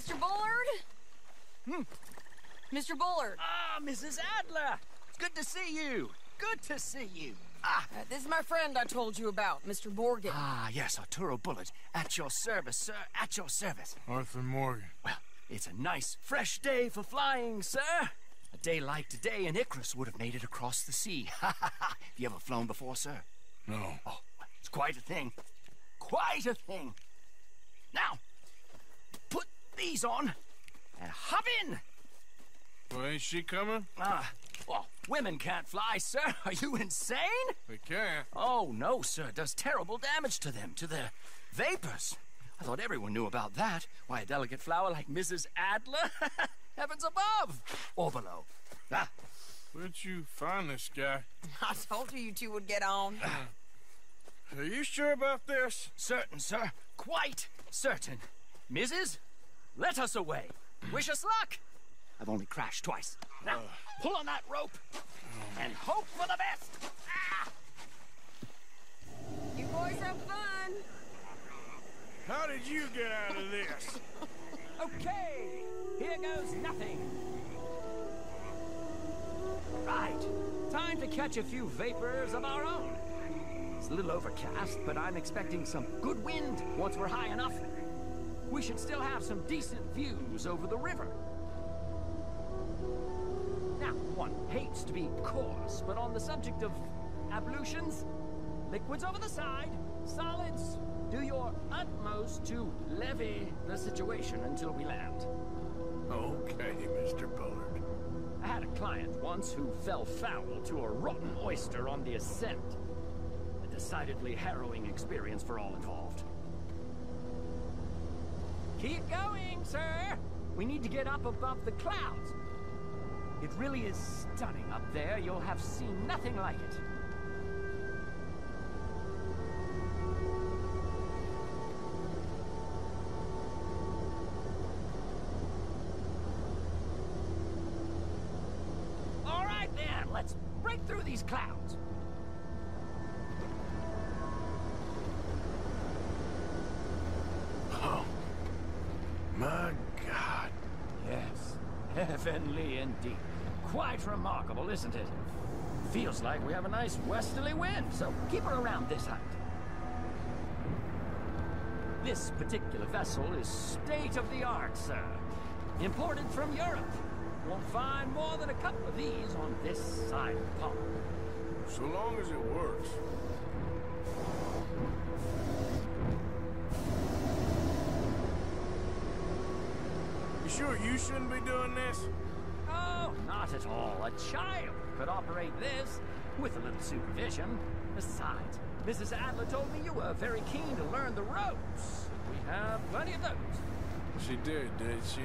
Mr. Bullard? Hmm. Mr. Bullard. Ah, Mrs. Adler! It's good to see you. Good to see you. Ah, Uh, this is my friend I told you about, Mr. Morgan. ah, yes, Arturo Bullard. At your service, sir. At your service. Arthur Morgan. Well, it's a nice, fresh day for flying, sir. A day like today, and Icarus would have made it across the sea. Ha ha ha! Have you ever flown before, sir? No. Oh, it's quite a thing. Quite a thing. Now, put these on and hop in. Well, ain't she coming? Ah, well, women can't fly, sir. Are you insane? They can't. Oh, no, sir. It does terrible damage to them, to their vapors. I thought everyone knew about that. Why, a delicate flower like Mrs. Adler? Heavens above! Or below. Ah, Where'd you find this guy? I told you you two would get on. Are you sure about this? certain, sir. Quite certain. Mrs., let us away. Wish us luck. I've only crashed twice. Now, pull on that rope and hope for the best. Ah! You boys have fun. How did you get out of this? Okay, here goes nothing. Right, time to catch a few vapors of our own. It's a little overcast, but I'm expecting some good wind once we're high enough. We should still have some decent views over the river. Now, one hates to be coarse, but on the subject of ablutions, liquids over the side, solids, do your utmost to levy the situation until we land. Okay, Mr. Bullard. I had a client once who fell foul to a rotten oyster on the ascent. A decidedly harrowing experience for all involved. Keep going, sir! We need to get up above the clouds. It really is stunning up there. You'll have seen nothing like it. All right, then. Let's break through these clouds. Oh. My God. Yes, heavenly indeed. Quite remarkable, isn't it? Feels like we have a nice westerly wind, so keep her around this height. This particular vessel is state-of-the-art, sir. Imported from Europe. Won't find more than a couple of these on this side of the pond. So long as it works. Sure you shouldn't be doing this? Oh, not at all. A child could operate this with a little supervision. Besides, Mrs. Adler told me you were very keen to learn the ropes. We have plenty of those. She did, did she?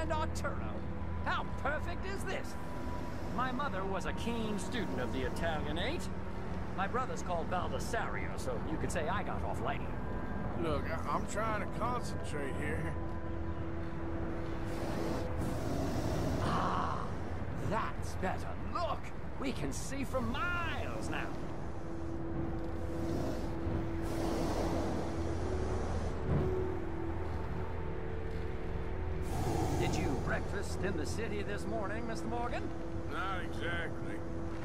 And Arturo. How perfect is this? My mother was a keen student of the Italianate. My brother's called Baldessario, so you could say I got off lightly. Look, I- I'm trying to concentrate here. Ah, that's better. Look, we can see for miles now. Breakfast in the city this morning, Mr. Morgan? Not exactly.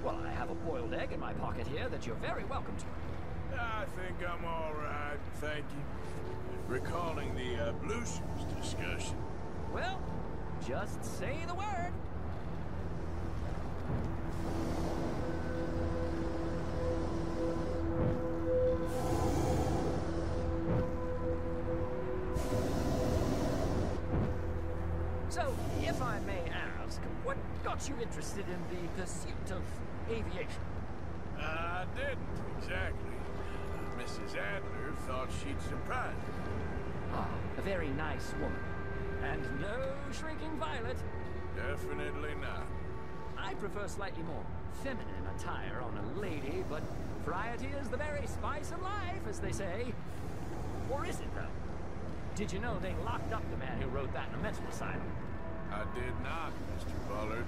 Well, I have a boiled egg in my pocket here that you're very welcome to. I think I'm all right, thank you. Recalling the uh, ablutions discussion. Well, just say the word. If I may ask, what got you interested in the pursuit of aviation? I didn't, exactly. Mrs. Adler thought she'd surprise me. Ah, a very nice woman. And no shrinking violet. Definitely not. I prefer slightly more feminine attire on a lady, but variety is the very spice of life, as they say. Or is it, though? Did you know they locked up the man who wrote that in a mental asylum? I did not, Mr. Bullard.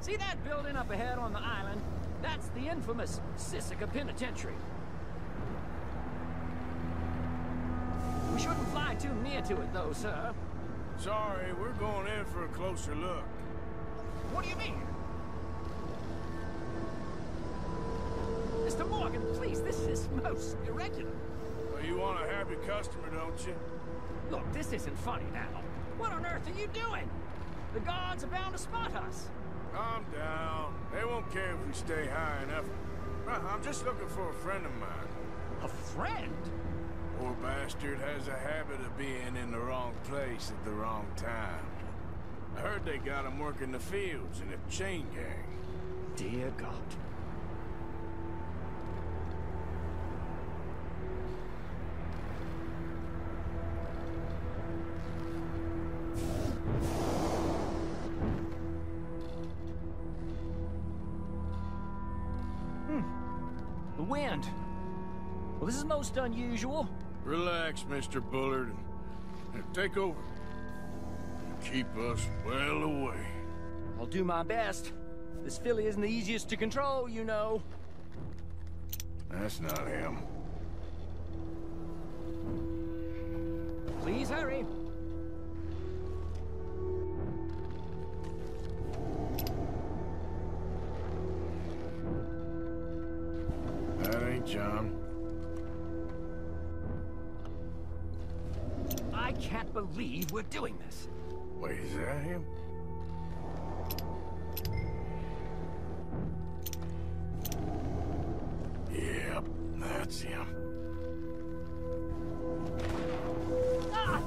See that building up ahead on the island? That's the infamous Sisika Penitentiary. We shouldn't fly too near to it, though, sir. Sorry, we're going in for a closer look. What do you mean? Mr. Morgan, please, this is most irregular. Well, you want a happy customer, don't you? Look, this isn't funny now. What on earth are you doing? The guards are bound to spot us. Calm down. They won't care if we stay high enough. Uh, I'm just looking for a friend of mine. A friend? Poor bastard has a habit of being in the wrong place at the wrong time. I heard they got him working the fields in a chain gang. Dear God. Wind. Well, this is most unusual. Relax, Mr. Bullard, and take over. Keep us well away. I'll do my best. This filly isn't the easiest to control, you know. That's not him. Please hurry. John. I can't believe we're doing this. Wait, is that him? Yep, that's him. Ah!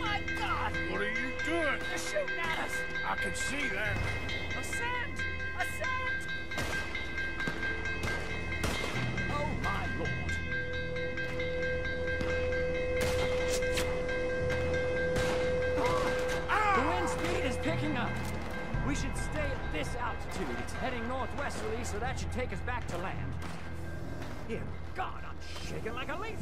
My God! What are you doing? They're shooting at us! I can see that. Ascend! Ascend! We should stay at this altitude. It's heading northwesterly, so that should take us back to land. Dear God, I'm shaking like a leaf.